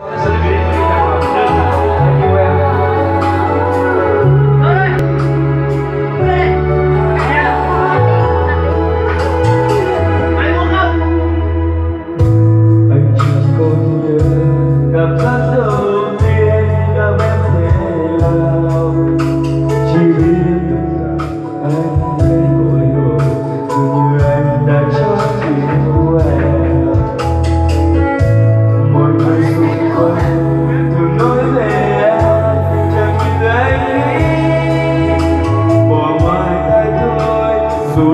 anh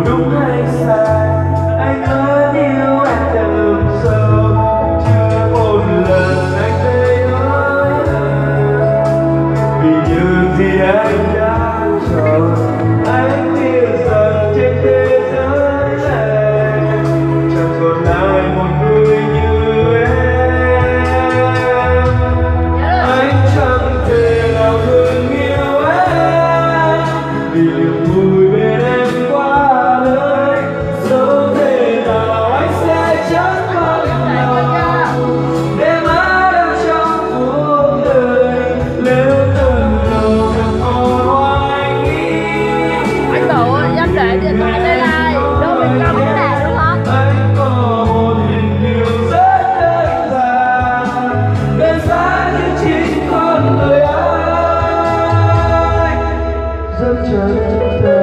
dù đúng church.